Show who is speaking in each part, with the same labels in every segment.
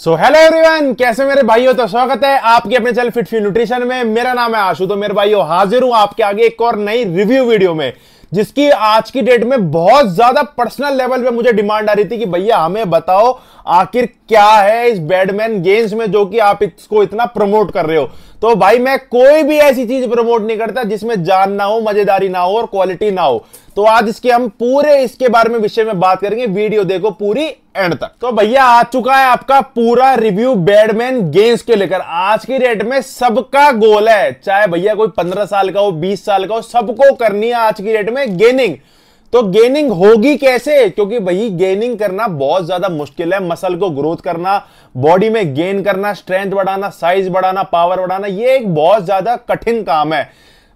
Speaker 1: So hello everyone कैसे मेरे भाइयों? तो स्वागत है आपके अपने चैनल फिट फ्यू न्यूट्रिशन में। मेरा नाम है आशु तो मेरे भाइयों, हाजिर हूँ आपके आगे एक और नई रिव्यू वीडियो में, जिसकी आज की डेट में बहुत ज़्यादा पर्सनल लेवल पे मुझे डिमांड आ रही थी कि भैया, हमें बताओ आखिर क्या है इस बैडमैन गेम्स में जो कि आप इसको इतना प्रमोट कर रहे हो। तो भाई, मैं कोई भी ऐसी चीज़ प्रमोट नहीं करता जिसमें जान ना हो, मजेदारी ना हो और क्वालिटी ना हो। तो आज इसके हम पूरे इसके बारे में विषय में बात करेंगे। वीडियो देखो पूरी एंड तक। तो भैया, आ चुका है आपका पूरा रिव्यू बैडमैन गेम्स के लेकर। आज की डेट में सबका गोल है, चाहे भैया कोई पंद्रह साल का हो, बीस साल का हो, सबको करनी है आज की डेट में गेनिंग तो गेनिंग होगी कैसे? क्योंकि भाई गेनिंग करना बहुत ज़्यादा मुश्किल है। मसल को ग्रोथ करना बॉडी में गेन करना स्ट्रेंथ बढ़ाना साइज़ बढ़ाना पावर बढ़ाना, ये एक बहुत ज़्यादा कठिन काम है।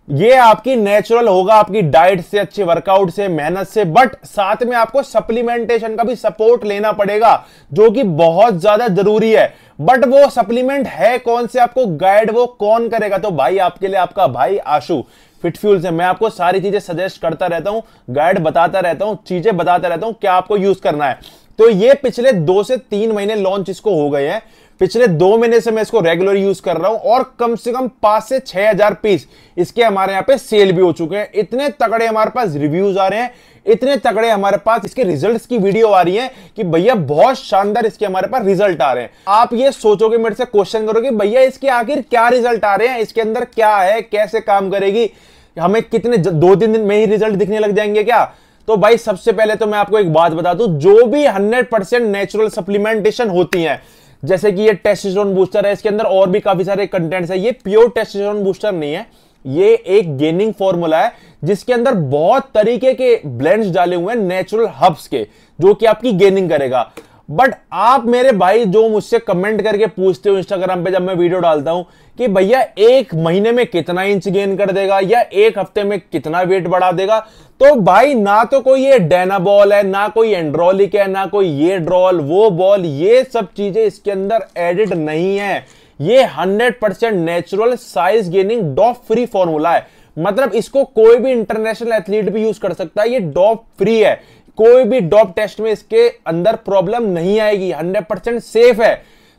Speaker 1: ये आपकी नेचुरल होगा, आपकी डाइट से अच्छे वर्कआउट से, मेहनत से बट साथ में आपको सप्लीमेंटेशन का भी सपोर्ट लेना पड़ेगा, जो कि बहुत ज़्यादा ज़रूरी है। बट वो सप्लीमेंट है कौन से? आपको गाइड वो कौन करेगा? तो भाई, आपके लिए आपका भाई आशु। फिट फ्यूल से मैं आपको सारी चीज़ें सजेस्ट करता रहता हूँ गाइड बताता रहता हूँ, चीज़ें बताता रहता हूँ, क्या आपको यूज़ करना है। तो ये पिछले दो से तीन महीने लॉन्च इसको हो गए हैं। पिछले दो महीने से मैं इसको रेगुलर यूज़ कर रहा हूँ और कम से कम पाँच से छह हज़ार पीस इसके हमारे यहाँ पे सेल भी हो चुके हैं। इतने तगड़े हमारे पास रिव्यूज़ आ रहे हैं, इतने तगड़े हमारे पास इसके रिजल्ट्स की वीडियो आ रही है कि भैया बहुत शानदार इसके हमारे पास रिज़ल्ट आ रहे हैं। आप ये सोचोगे, मेरे से क्वेश्चन करोगे, भैया, इसके आखिर क्या रिज़ल्ट आ रहे हैं? इसके अंदर क्या है? कैसे काम करेगी? हमें कितने दो तीन दिन में ही रिज़ल्ट दिखने लग जाएँगे क्या? तो भाई, सबसे पहले तो मैं आपको एक बात बता दूँ, जो भी 100 परसेंट नेचुरल सप्लीमेंटेशन होती है जैसे कि ये टेस्टोस्टेरोन बूस्टर है, इसके अंदर और भी काफ़ी सारे कंटेंट्स है। ये प्योर टेस्टोस्टेरोन बूस्टर नहीं है। ये एक गेनिंग फॉर्मूला है, जिसके अंदर बहुत तरीके के ब्लेंड्स डाले हुए हैं नेचुरल हब्स के, जो कि आपकी गेनिंग करेगा। बट आप मेरे भाई जो मुझसे कमेंट करके पूछते हो इंस्टाग्राम पे जब मैं वीडियो डालता हूँ कि भैया एक महीने में कितना इंच गेन कर देगा या एक हफ़्ते में कितना वेट बढ़ा देगा तो भाई ना तो कोई ये डेनाबॉल है, ना कोई एंड्रोलिक है, ना कोई ये ड्रॉल वो बॉल ये सब चीज़ें इसके अंदर एडिड नहीं है। ये 100% natural size gaining dope free formula है। मतलब इसको कोई भी इंटरनेशनल एथलीट भी यूज़ कर सकता है, ये डॉप फ्री है। कोई भी डॉप टेस्ट में इसके अंदर प्रॉब्लम नहीं आएगी 100% सेफ़ है।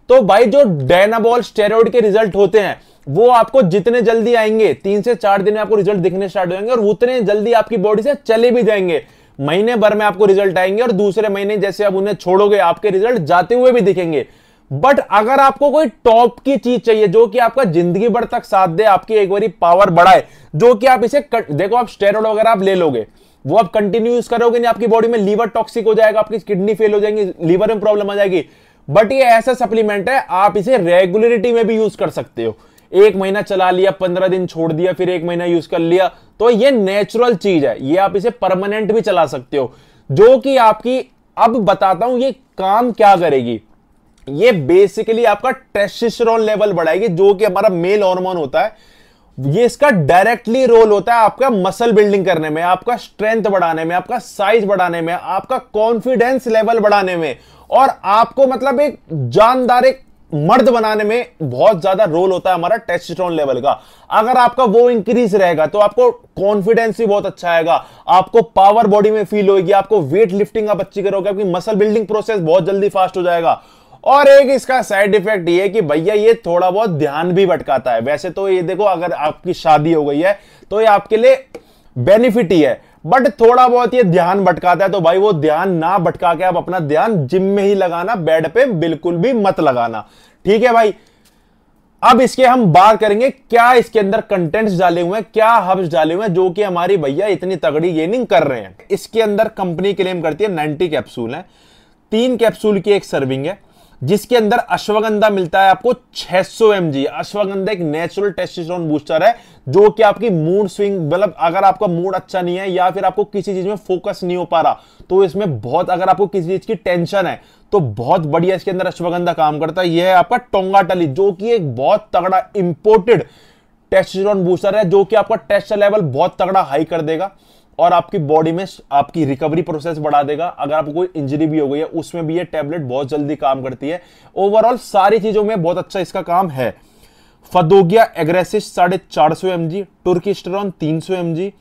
Speaker 1: तो भाई जो डायनाबॉल स्टेरॉइड के रिज़ल्ट होते हैं, वो आपको जितने जल्दी आएँगे, तीन से चार दिन में आपको रिज़ल्ट दिखने स्टार्ट हो जाएँगे और उतने जल्दी आपकी बॉडी से चले भी जाएँगे। महीने भर में आपको रिज़ल्ट आएँगे और दूसरे महीने जैसे आप उन्हें छोड़ोगे, आपके रिज़ल्ट जाते हुए भी दिखेंगे। बट अगर आपको कोई टॉप की चीज़ चाहिए, जो कि आपका ज़िंदगी भर तक साथ दे, आपकी एक बारी पावर बढ़ाए, जो कि आप इसे देखो आप स्टेरॉइड वगैरह आप ले लोगे वो आप कंटिन्यू यूज़ करोगे नहीं, आपकी बॉडी में लीवर टॉक्सिक हो जाएगा, आपकी किडनी फेल हो जाएँगी लीवर में प्रॉब्लम आ जाएगी। बट ये ऐसा सप्लीमेंट है, आप इसे रेगुलरिटी में भी यूज़ कर सकते हो। एक महीना चला लिया, पंद्रह दिन छोड़ दिया, फिर एक महीना यूज़ कर लिया तो ये नेचुरल चीज़ है। ये आप इसे परमानेंट भी चला सकते हो। जो कि आपकी, अब बताता हूँ ये काम क्या करेगी। ये बेसिकली आपका टेस्टिस्टेरोन लेवल बढ़ाएगी, जो कि हमारा मेल हार्मोन होता है। ये इसका डायरेक्टली रोल होता है आपका मसल बिल्डिंग करने में, आपका स्ट्रेंथ बढ़ाने में, आपका साइज़ बढ़ाने में, आपका कॉन्फिडेंस लेवल बढ़ाने में। और आपको मतलब एक जानदार, एक मर्द बनाने में बहुत ज़्यादा रोल होता है हमारा टेस्टोस्टेरोन लेवल का। अगर आपका वो इंक्रीज रहेगा तो आपको कॉन्फिडेंस भी बहुत अच्छा आएगा। आपको पावर बॉडी में फील होगी, आपको वेट लिफ्टिंग आप अच्छी करोगे, आपकी मसल बिल्डिंग प्रोसेस बहुत जल्दी फास्ट हो जाएगा। और एक इसका साइड इफ़ेक्ट ये कि भैया ये थोड़ा बहुत ध्यान भी भटकाता है। वैसे तो ये देखो, अगर आपकी शादी हो गई है तो ये आपके लिए बेनिफिट ही है। बट थोड़ा बहुत ये ध्यान भटकाता है तो भाई वो ध्यान ना भटका के आप अपना ध्यान जिम में ही लगाना बेड पे बिल्कुल भी मत लगाना। ठीक है भाई? अब इसके हम बात करेंगे, क्या इसके अंदर कंटेंट्स डाले हुए हैं, क्या हब्स डाले हुए हैं, जो कि हमारी भैया इतनी तगड़ी गेनिंग कर रहे हैं। इसके अंदर कंपनी क्लेम करती है 90 कैप्सूल है। तीन कैप्सूल की एक सर्विंग है। जिसके अंदर अश्वगंधा मिलता है आपको 600 सौ एम अश्वगंधा एक नेचुरल टेस्टोस्टेरोन बूस्टर है, जो कि आपकी मूड स्विंग मतलब अगर आपका मूड अच्छा नहीं है या फिर आपको किसी चीज़ में फोकस नहीं हो पा रहा तो इसमें बहुत, अगर आपको किसी चीज़ की टेंशन है तो बहुत बढ़िया इसके अंदर अश्वगंधा काम करता है। यह है आपका टोंगा टली, जो कि एक बहुत तगड़ा इंपोर्टेड टेस्टोस्टेरोन बूस्टर है, जो कि आपका टेस्ट लेवल बहुत तगड़ा हाई कर देगा। और आपकी बॉडी में आपकी रिकवरी प्रोसेस बढ़ा देगा। अगर आपको कोई इंजरी भी हो गई है, उसमें भी ये टैबलेट बहुत जल्दी काम करती है। ओवरऑल सारी चीज़ों में बहुत अच्छा इसका काम है। फदोगिया एग्रेसिस साढ़े चार सौ एम जी टुर्किस्टरॉन तीन सौ एम जी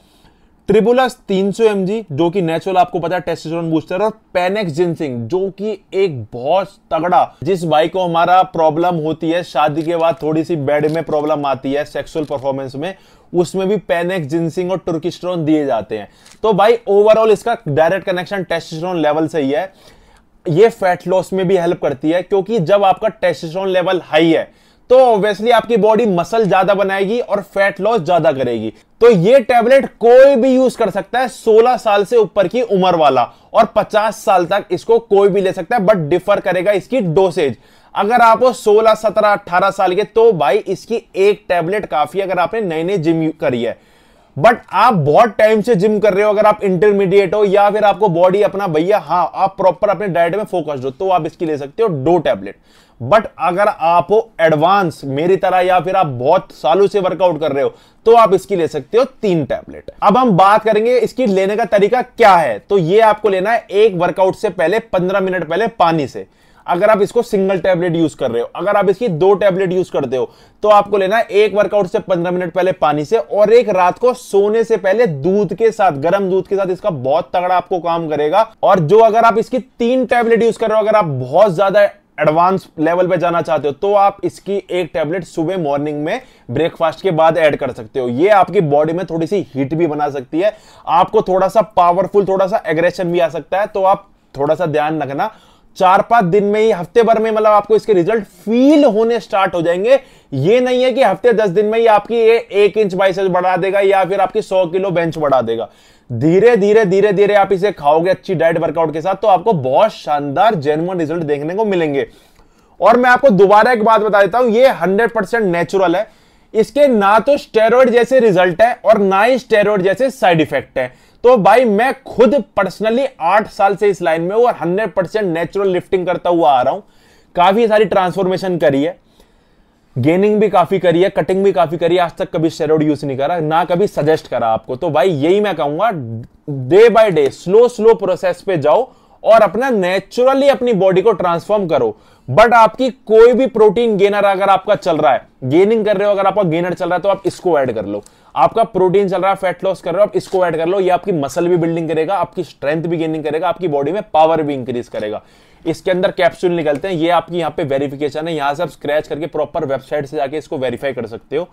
Speaker 1: ट्रिबुलस 300 एम जो कि नेचुरल आपको पता है टेस्टोस्टेरोन बूस्टर और पेनेक्स जिनसिंग जो कि एक बहुत तगड़ा, जिस भाई को हमारा प्रॉब्लम होती है, शादी के बाद थोड़ी सी बेड में प्रॉब्लम आती है सेक्सुअल परफॉर्मेंस में, उसमें भी पेनेक्स जिनसिंग और टुर्किस्ट्रोन दिए जाते हैं। तो भाई ओवरऑल इसका डायरेक्ट कनेक्शन टेस्टोस्टेरोन लेवल से ही है। ये फैट लॉस में भी हेल्प करती है, क्योंकि जब आपका टेस्टोस्टेरोन लेवल हाई है तो ऑब्वियसली आपकी बॉडी मसल ज़्यादा बनाएगी और फैट लॉस ज़्यादा करेगी। तो ये टैबलेट कोई भी यूज़ कर सकता है 16 साल से ऊपर की उम्र वाला और 50 साल तक इसको कोई भी ले सकता है बट डिफर करेगा इसकी डोसेज अगर आप 16, 17, 18 साल के तो भाई इसकी एक टैबलेट काफ़ी अगर आपने नई नई जिम करी है। बट आप बहुत टाइम से जिम कर रहे हो, अगर आप इंटरमीडिएट हो, या फिर आपको बॉडी अपना भैया हाँ आप प्रॉपर अपने डाइट में फोकस्ड हो तो आप इसकी ले सकते हो दो टैबलेट बट अगर आप हो एडवांस मेरी तरह, या फिर आप बहुत सालों से वर्कआउट कर रहे हो तो आप इसकी ले सकते हो तीन टैबलेट अब हम बात करेंगे इसकी लेने का तरीका क्या है. तो ये आपको लेना है एक वर्कआउट से पहले, पंद्रह मिनट पहले पानी से. अगर आप इसको सिंगल टैबलेट यूज़ कर रहे हो, अगर आप इसकी दो टैबलेट यूज़ करते हो तो आपको लेना है एक वर्कआउट से पंद्रह मिनट पहले पानी से और एक रात को सोने से पहले दूध के साथ, गर्म दूध के साथ इसका बहुत तगड़ा आपको काम करेगा। और जो अगर आप इसकी तीन टैबलेट यूज़ कर रहे हो, अगर आप बहुत ज़्यादा एडवांस लेवल पे जाना चाहते हो तो आप इसकी एक टैबलेट सुबह मॉर्निंग में ब्रेकफास्ट के बाद ऐड कर सकते हो। ये आपकी बॉडी में थोड़ी सी हीट भी बना सकती है। आपको थोड़ा सा पावरफुल, थोड़ा सा एग्रेशन भी आ सकता है तो आप थोड़ा सा ध्यान रखना। चार पाँच दिन में ही, हफ़्ते भर में मतलब आपको इसके रिज़ल्ट फील होने स्टार्ट हो जाएँगे। ये नहीं है कि हफ़्ते दस दिन में ही आपकी ये एक इंच बाइसेस बढ़ा देगा या फिर आपकी सौ किलो बेंच बढ़ा देगा। धीरे धीरे धीरे धीरे आप इसे खाओगे अच्छी डाइट वर्कआउट के साथ तो आपको बहुत शानदार जेनुअन रिज़ल्ट देखने को मिलेंगे। और मैं आपको दोबारा एक बात बता देता हूँ, ये हंड्रेड परसेंट नेचुरल है। इसके ना तो स्टेरॉइड जैसे रिज़ल्ट है और ना ही स्टेरॉइड जैसे साइड इफ़ेक्ट है। तो भाई, मैं खुद पर्सनली आठ साल से इस लाइन में और हंड्रेड परसेंट नेचुरल लिफ्टिंग करता हुआ आ रहा हूँ। काफ़ी सारी ट्रांसफॉर्मेशन करी है। गेनिंग भी काफ़ी करी है कटिंग भी काफ़ी करी है। आज तक कभी स्टेरॉइड यूज़ नहीं करा, ना कभी सजेस्ट करा आपको। तो भाई, यही मैं कहूँगा day by day slow slow process पे जाओ और अपना नेचुरली अपनी बॉडी को ट्रांसफॉर्म करो। बट आपकी कोई भी प्रोटीन गेनर अगर आपका चल रहा है गेनिंग कर रहे हो, अगर आपका गेनर चल रहा है तो आप इसको ऐड कर लो। आपका प्रोटीन चल रहा है फैट लॉस कर रहे हो, आप इसको ऐड कर लो। ये आपकी मसल भी बिल्डिंग करेगा, आपकी स्ट्रेंथ भी गेनिंग करेगा, आपकी बॉडी में पावर भी इंक्रीज करेगा। इसके अंदर कैप्सूल निकलते हैं, ये आपकी यहाँ पे वेरिफिकेशन है। यहाँ से आप स्क्रैच करके प्रॉपर वेबसाइट से जाके इसको वेरीफाई कर सकते हो।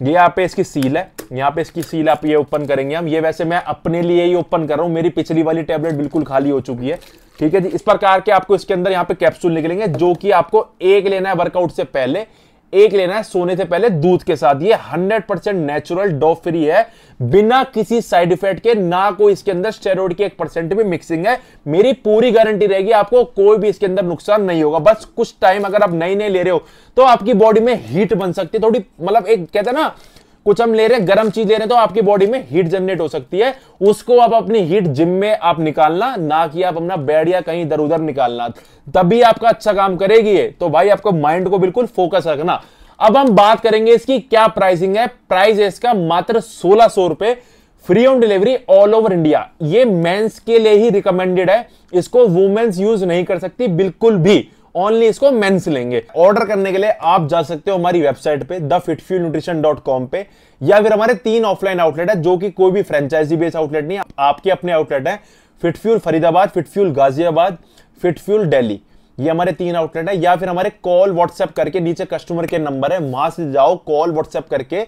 Speaker 1: ये यहाँ पे इसकी सील है। यहाँ पे इसकी सील आप ये ओपन करेंगे हम। ये वैसे मैं अपने लिए ही ओपन कर रहा हूँ। मेरी पिछली वाली टैबलेट बिल्कुल खाली हो चुकी है। ठीक है जी? इस प्रकार के आपको इसके अंदर यहाँ पे कैप्सूल निकलेंगे, जो कि आपको एक लेना है वर्कआउट से पहले। एक लेना है सोने से पहले दूध के साथ। ये 100 परसेंट नेचुरल डॉ फ्री है। बिना किसी साइड इफ़ेक्ट के, ना कोई इसके अंदर स्टेरॉइड की एक परसेंट भी मिक्सिंग है। मेरी पूरी गारंटी रहेगी, आपको कोई भी इसके अंदर नुकसान नहीं होगा। बस कुछ टाइम अगर आप नई नई ले रहे हो तो आपकी बॉडी में हीट बन सकती है। थोड़ी मतलब एक कहते हैं ना कुछ हम ले रहे हैं, गर्म चीज़ ले रहे हैं तो आपकी बॉडी में हीट जनरेट हो सकती है। उसको आप अपनी हीट जिम में आप निकालना, ना कि आप अपना बेड या कहीं इधर उधर निकालना। तभी आपका अच्छा काम करेगी ये। तो भाई, आपको माइंड को बिल्कुल फोकस रखना। अब हम बात करेंगे इसकी क्या प्राइसिंग है। प्राइस है इसका मात्र सोलह सौ रुपए। Free on delivery all over India ये मेंस के लिए ही रिकमेंडेड है। इसको वुमेन्स यूज़ नहीं कर सकती, बिल्कुल भी। ओनली इसको मेंस लेंगे। ऑर्डर करने के लिए आप जा सकते हो हमारी वेबसाइट पे the FitFuel nutrition dot com पे, या फिर हमारे तीन ऑफलाइन आउटलेट है, जो कि कोई भी फ्रेंचाइजी बेस्ड आउटलेट नहीं आपके अपने आउटलेट है। FitFuel Faridabad FitFuel Ghaziabad FitFuel Delhi ये हमारे तीन आउटलेट है। या फिर हमारे कॉल व्हाट्सएप करके, नीचे कस्टमर के नंबर है, वहाँ से जाओ कॉल व्हाट्सएप करके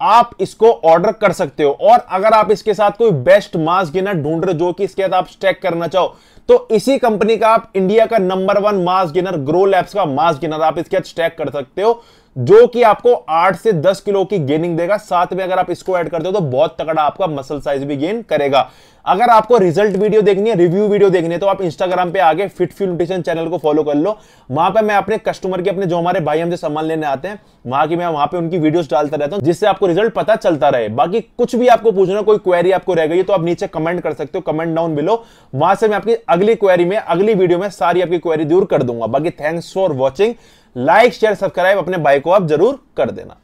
Speaker 1: आप इसको ऑर्डर कर सकते हो। और अगर आप इसके साथ कोई बेस्ट मास गेनर ढूंढ रहे हो, जो कि इसके साथ आप स्टेक करना चाहो तो इसी कंपनी का आप इंडिया का number one mass gainer grow labs का मास गेनर आप इसके साथ स्टेक कर सकते हो। जो कि आपको 8 से 10 किलो की गेनिंग देगा। साथ में अगर आप इसको ऐड करते हो तो बहुत तगड़ा आपका मसल साइज़ भी गेन करेगा। अगर आपको रिज़ल्ट वीडियो देखनी है, रिव्यू वीडियो देखनी है तो आप इंस्टाग्राम पे आगे फिट फ्यू न्यूट्रिशन चैनल को फॉलो कर लो। वहाँ पे मैं अपने कस्टमर के, अपने जो हमारे भाई हमसे सामान लेने आते हैं, वहाँ की मैं, वहाँ पे उनकी वीडियोस डालता रहता हूँ, जिससे आपको रिज़ल्ट पता चलता रहे। बाकी कुछ भी आपको पूछना कोई क्वेरी आपको रह गई तो आप नीचे कमेंट कर सकते हो कमेंट डाउन बिलो वहाँ से मैं आपकी अगली क्वेरी में, अगली वीडियो में सारी आपकी क्वेरी दूर कर दूँगा। बाकी thanks for watching like share subscribe अपने भाई को आप ज़रूर कर देना।